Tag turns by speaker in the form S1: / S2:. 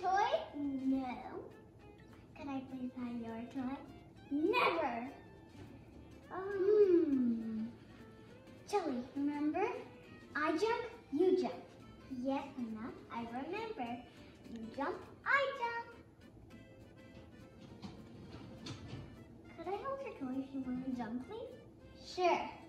S1: Toy, no. Can I please have your toy? Never. Um, hmm. Jelly, remember? I jump, you jump. Yes, ma'am. I remember. You jump, I jump. Could I hold your toy if you want to jump, please? Sure.